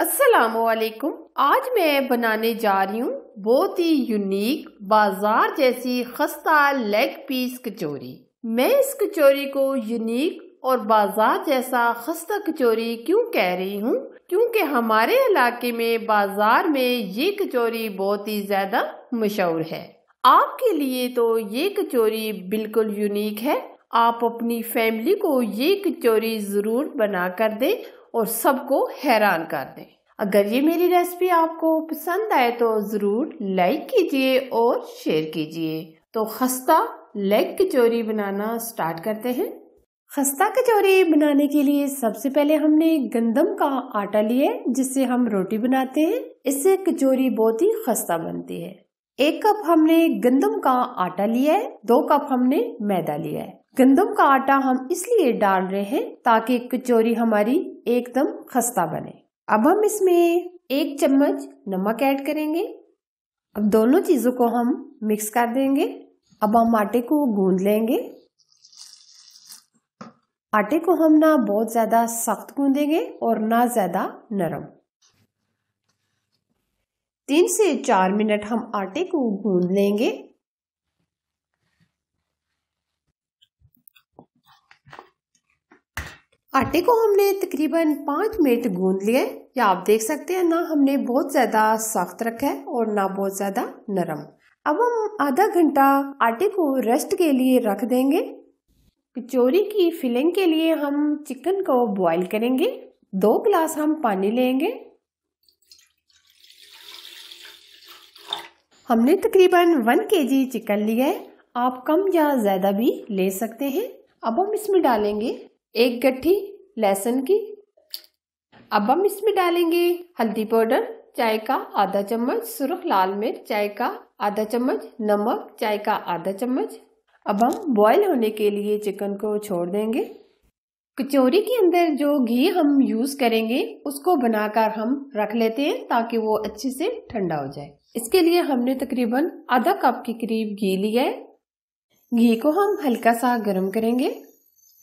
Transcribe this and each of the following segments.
असलाकुम आज मैं बनाने जा रही हूँ बहुत ही यूनिक बाज़ार जैसी खस्ता लेग पीस कचौरी। मैं इस कचौरी को यूनिक और बाज़ार जैसा खस्ता कचौरी क्यों कह रही हूँ? क्योंकि हमारे इलाके में बाज़ार में ये कचौरी बहुत ही ज़्यादा मशहूर है। आपके लिए तो ये कचौरी बिल्कुल यूनिक है। आप अपनी फैमिली को ये कचौरी ज़रूर बना कर दें और सबको हैरान कर दें। अगर ये मेरी रेसिपी आपको पसंद आए तो ज़रूर लाइक कीजिए और शेयर कीजिए। तो खस्ता लेग कचौरी बनाना स्टार्ट करते हैं। खस्ता कचौरी बनाने के लिए सबसे पहले हमने गंदम का आटा लिया जिससे हम रोटी बनाते हैं। इससे कचौरी बहुत ही खस्ता बनती है। एक कप हमने गंदम का आटा लिया है, दो कप हमने मैदा लिया है। गंदम का आटा हम इसलिए डाल रहे हैं ताकि कचौरी हमारी एकदम खस्ता बने। अब हम इसमें एक चम्मच नमक ऐड करेंगे। अब दोनों चीज़ों को हम मिक्स कर देंगे। अब हम आटे को गूंद लेंगे। आटे को हम ना बहुत ज़्यादा सख्त गूंदेंगे और ना ज़्यादा नरम। तीन से चार मिनट हम आटे को गूंद लेंगे। आटे को हमने तकरीबन पाँच मिनट गूंद लिया है। या आप देख सकते हैं, ना हमने बहुत ज़्यादा सख्त रखा है और ना बहुत ज़्यादा नरम। अब हम आधा घंटा आटे को रेस्ट के लिए रख देंगे। कचौरी की फिलिंग के लिए हम चिकन को बॉईल करेंगे। दो गिलास हम पानी लेंगे। हमने तकरीबन वन केजी चिकन लिया है। आप कम या ज़्यादा भी ले सकते हैं। अब हम इसमें डालेंगे एक गट्ठी लहसुन की। अब हम इसमें डालेंगे हल्दी पाउडर, चाय का आधा चम्मच सुरख लाल मिर्च, चाय का आधा चम्मच नमक, चाय का आधा चम्मच। अब हम बॉईल होने के लिए चिकन को छोड़ देंगे। कचौरी के अंदर जो घी हम यूज़ करेंगे, उसको बनाकर हम रख लेते हैं ताकि वो अच्छे से ठंडा हो जाए। इसके लिए हमने तकरीबन आधा कप के करीब घी लिया है। घी को हम हल्का सा गर्म करेंगे।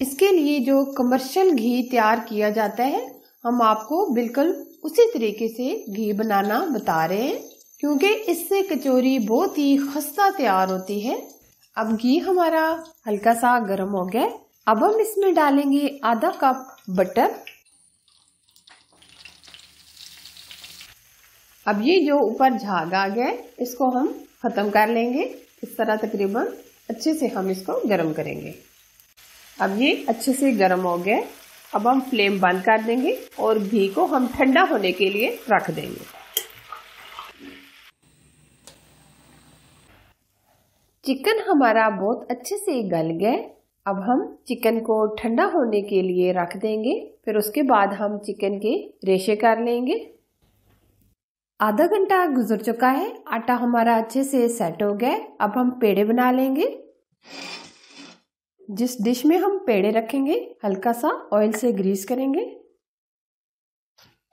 इसके लिए जो कमर्शियल घी तैयार किया जाता है, हम आपको बिल्कुल उसी तरीके से घी बनाना बता रहे हैं, क्योंकि इससे कचौरी बहुत ही खस्ता तैयार होती है। अब घी हमारा हल्का सा गर्म हो गया अब हम इसमें डालेंगे आधा कप बटर अब ये जो ऊपर झाग आ गया इसको हम खत्म कर लेंगे। इस तरह तकरीबन अच्छे से हम इसको गर्म करेंगे। अब ये अच्छे से गर्म हो गया अब हम फ्लेम बंद कर देंगे और घी को हम ठंडा होने के लिए रख देंगे। चिकन हमारा बहुत अच्छे से गल गया अब हम चिकन को ठंडा होने के लिए रख देंगे। फिर उसके बाद हम चिकन के रेशे कर लेंगे। आधा घंटा गुजर चुका है। आटा हमारा अच्छे से सेट हो गया अब हम पेड़े बना लेंगे। जिस डिश में हम पेड़े रखेंगे, हल्का सा ऑयल से ग्रीस करेंगे।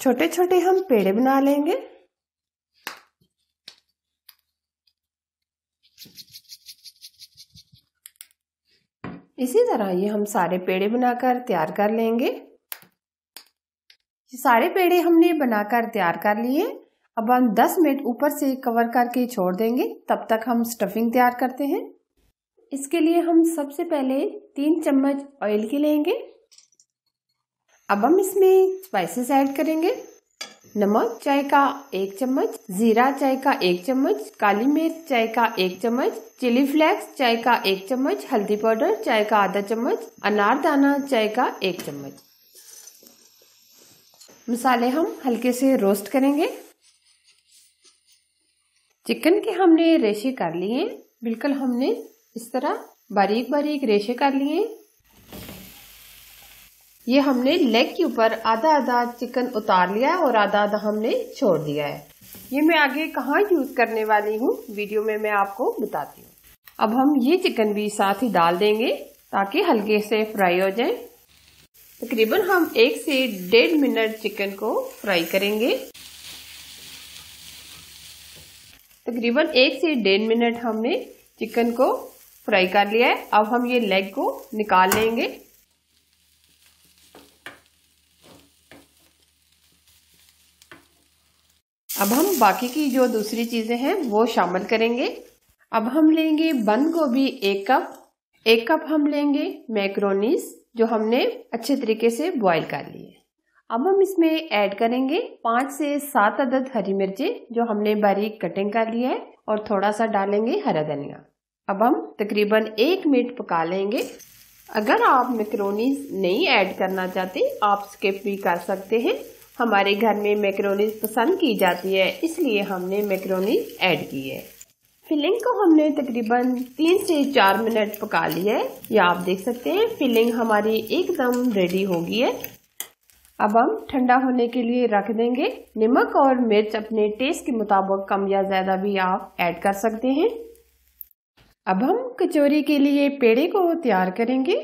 छोटे छोटे हम पेड़े बना लेंगे। इसी तरह ये हम सारे पेड़े बनाकर तैयार कर लेंगे। ये सारे पेड़े हमने बनाकर तैयार कर लिए। अब हम 10 मिनट ऊपर से कवर करके छोड़ देंगे। तब तक हम स्टफिंग तैयार करते हैं। इसके लिए हम सबसे पहले तीन चम्मच ऑयल के लेंगे। अब हम इसमें स्पाइसेस ऐड करेंगे। नमक, चाय का एक चम्मच, जीरा चाय का एक चम्मच, काली मिर्च चाय का एक चम्मच चिली फ्लेक्स चाय का एक चम्मच, हल्दी पाउडर चाय का आधा चम्मच अनारदाना चाय का एक चम्मच। मसाले हम हल्के से रोस्ट करेंगे। चिकन के हमने रेशे कर लिए बिल्कुल हमने इस तरह बारीक बारीक रेशे कर लिए। ये हमने लेग के ऊपर आधा आधा चिकन उतार लिया है और आधा आधा हमने छोड़ दिया है। ये मैं आगे कहाँ यूज़ करने वाली हूँ, वीडियो में मैं आपको बताती हूँ। अब हम ये चिकन भी साथ ही डाल देंगे ताकि हल्के से फ्राई हो जाए। तकरीबन हम एक से डेढ़ मिनट चिकन को फ्राई करेंगे। तकरीबन एक से डेढ़ मिनट हमने चिकन को फ्राई कर लिया है। अब हम ये लेग को निकाल लेंगे। अब हम बाकी की जो दूसरी चीज़ें हैं, वो शामिल करेंगे। अब हम लेंगे बंद गोभी एक कप। एक कप हम लेंगे मैक्रोनीस जो हमने अच्छे तरीके से बॉईल कर लिए अब हम इसमें ऐड करेंगे पाँच से सात अदद हरी मिर्ची, जो हमने बारीक कटिंग कर लिया है, और थोड़ा सा डालेंगे हरा धनिया। अब हम तकरीबन एक मिनट पका लेंगे। अगर आप मैक्रोनीस नहीं ऐड करना चाहते, आप स्किप भी कर सकते हैं। हमारे घर में मैक्रोनीस पसंद की जाती है, इसलिए हमने मैक्रोनीस ऐड की है। फिलिंग को हमने तकरीबन तीन से चार मिनट पका लिया है। या आप देख सकते हैं, फिलिंग हमारी एकदम रेडी हो गई है। अब हम ठंडा होने के लिए रख देंगे। नमक और मिर्च अपने टेस्ट के मुताबिक कम या ज़्यादा भी आप ऐड कर सकते हैं। अब हम कचौरी के लिए पेड़े को तैयार करेंगे।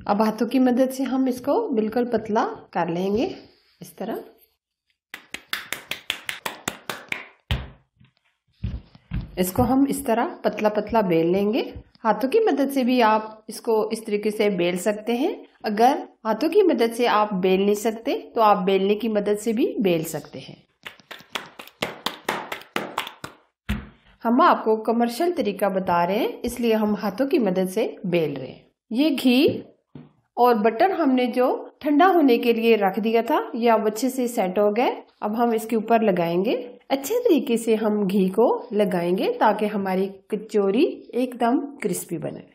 अब हाथों की मदद से हम इसको बिल्कुल पतला कर लेंगे, इस तरह। इसको हम इस तरह पतला पतला बेल लेंगे। हाथों की मदद से भी आप इसको इस तरीके से बेल सकते हैं। अगर हाथों की मदद से आप बेल नहीं सकते तो आप बेलने की मदद से भी बेल सकते हैं। हम आपको कमर्शियल तरीका बता रहे हैं, इसलिए हम हाथों की मदद से बेल रहे हैं। ये घी और बटर हमने जो ठंडा होने के लिए रख दिया था, ये अब अच्छे से सेट हो गए। अब हम इसके ऊपर लगाएँगे। अच्छे तरीके से हम घी को लगाएँगे ताकि हमारी कचौरी एकदम क्रिस्पी बने।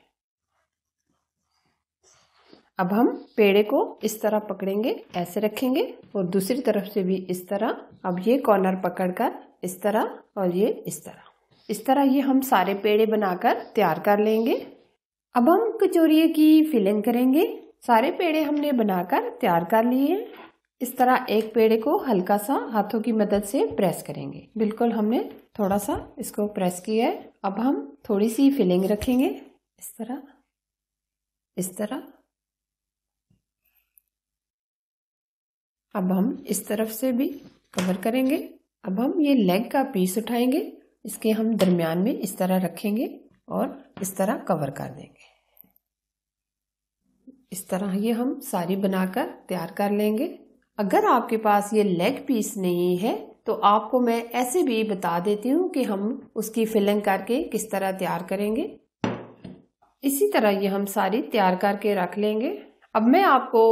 अब हम पेड़े को इस तरह पकड़ेंगे, ऐसे रखेंगे और दूसरी तरफ़ से भी इस तरह। अब ये कॉर्नर पकड़कर इस तरह और ये इस तरह। इस तरह ये हम सारे पेड़े बनाकर तैयार कर लेंगे। अब हम कचौरी की फिलिंग करेंगे। सारे पेड़े हमने बनाकर तैयार कर लिए इस तरह एक पेड़े को हल्का सा हाथों की मदद से प्रेस करेंगे। बिल्कुल हमने थोड़ा सा इसको प्रेस किया है। अब हम थोड़ी सी फिलिंग रखेंगे। इस तरह इस तरह। अब हम इस तरफ़ से भी कवर करेंगे। अब हम ये लेग का पीस उठाएँगे। इसके हम दरमियान में इस तरह रखेंगे और इस तरह कवर कर देंगे। इस तरह ये हम सारी बनाकर तैयार कर लेंगे। अगर आपके पास ये लेग पीस नहीं है तो आपको मैं ऐसे भी बता देती हूँ कि हम उसकी फिलिंग करके किस तरह तैयार करेंगे। इसी तरह ये हम सारी तैयार करके रख लेंगे। अब मैं आपको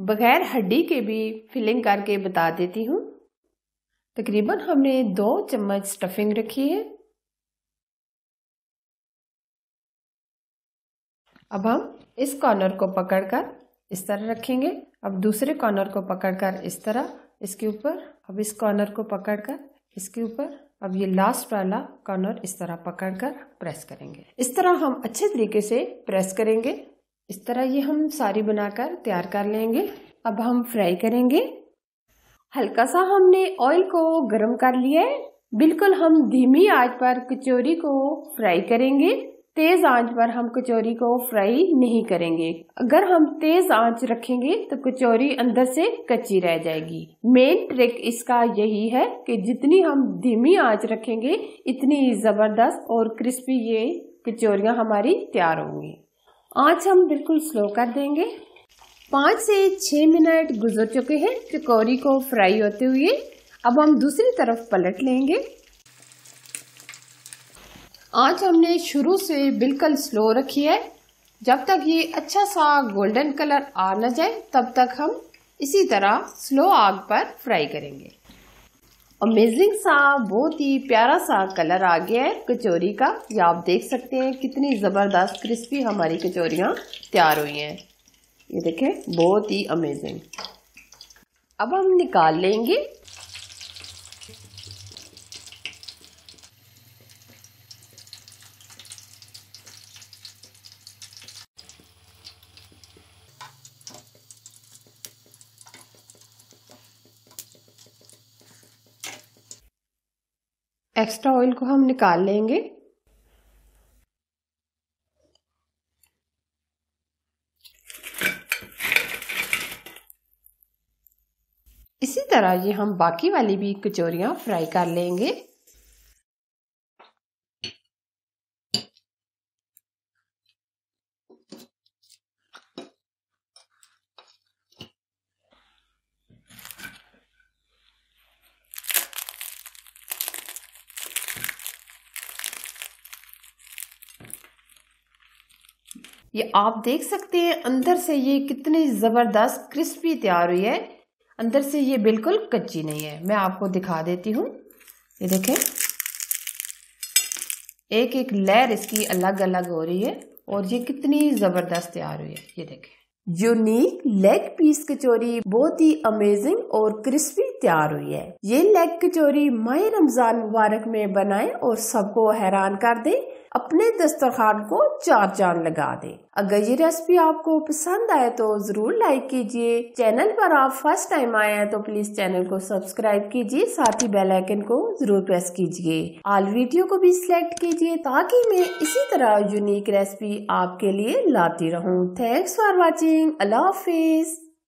बगैर हड्डी के भी फिलिंग करके बता देती हूँ तकरीबन हमने दो चम्मच स्टफिंग रखी है। अब हम इस कॉर्नर को पकड़कर इस तरह रखेंगे। अब दूसरे कॉर्नर को पकड़कर इस तरह, इसके ऊपर, अब इस कॉर्नर को पकड़कर, इसके ऊपर, अब ये लास्ट वाला कॉर्नर इस तरह पकड़कर प्रेस करेंगे। इस तरह हम अच्छे तरीके से प्रेस करेंगे। इस तरह ये हम सारी बनाकर तैयार कर लेंगे। अब हम फ्राई करेंगे। हल्का सा हमने ऑयल को गर्म कर लिया है। बिल्कुल हम धीमी आँच पर कचौरी को फ्राई करेंगे। तेज आँच पर हम कचौरी को फ्राई नहीं करेंगे। अगर हम तेज आँच रखेंगे तो कचौरी अंदर से कच्ची रह जाएगी। मेन ट्रिक इसका यही है कि जितनी हम धीमी आँच रखेंगे, इतनी ज़बरदस्त और क्रिस्पी ये कचौरियाँ हमारी तैयार होंगी। आँच हम बिल्कुल स्लो कर देंगे। पाँच से छह मिनट गुजर चुके हैं चकोरी को फ्राई होते हुए। अब हम दूसरी तरफ़ पलट लेंगे। आँच हमने शुरू से बिल्कुल स्लो रखी है। जब तक ये अच्छा सा गोल्डन कलर आ न जाए, तब तक हम इसी तरह स्लो आग पर फ्राई करेंगे। अमेजिंग सा, बहुत ही प्यारा सा कलर आ गया है कचौरी का। ये आप देख सकते हैं कितनी ज़बरदस्त क्रिस्पी हमारी कचौरियाँ तैयार हुई हैं। ये देखें, बहुत ही अमेजिंग अब हम निकाल लेंगे। एक्स्ट्रा ऑयल को हम निकाल लेंगे। तरह ये हम बाकी वाली भी कचोरियाँ फ्राई कर लेंगे। ये आप देख सकते हैं, अंदर से ये कितनी ज़बरदस्त क्रिस्पी तैयार हुई है। अंदर से ये बिल्कुल कच्ची नहीं है। मैं आपको दिखा देती हूँ। ये देखें। एक एक लेयर इसकी अलग अलग हो रही है और ये कितनी ज़बरदस्त तैयार हुई है। ये देखें। यूनिक लेग पीस कचौरी बहुत ही अमेजिंग और क्रिस्पी तैयार हुई है। ये लेग कचौरी माह रमज़ान मुबारक में बनाएँ और सबको हैरान कर दे। अपने दस्तरखान को चार चाँद लगा दे। अगर ये रेसिपी आपको पसंद आए तो ज़रूर लाइक कीजिए। चैनल पर आप फ़र्स्ट टाइम आए हैं तो प्लीज़ चैनल को सब्सक्राइब कीजिए, साथ ही बेल आइकन को ज़रूर प्रेस कीजिए। ऑल वीडियो को भी सिलेक्ट कीजिए ताकि मैं इसी तरह यूनिक रेसिपी आपके लिए लाती रहूँ। थैंक्स फॉर वॉचिंग अल्लाह हाफिज।